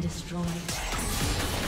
Destroyed.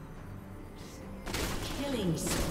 Killing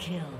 Kill.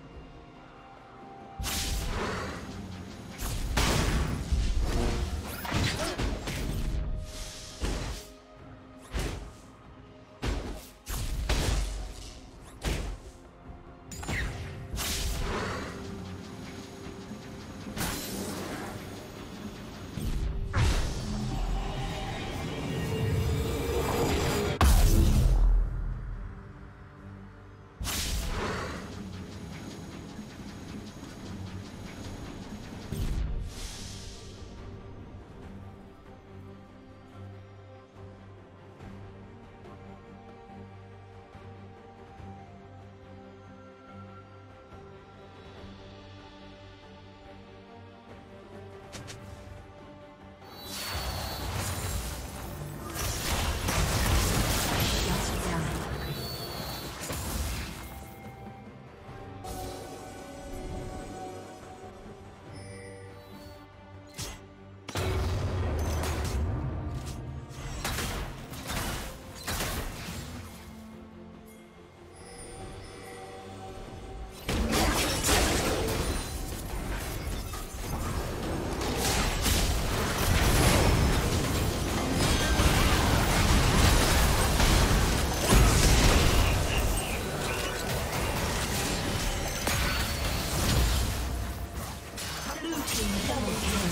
Team.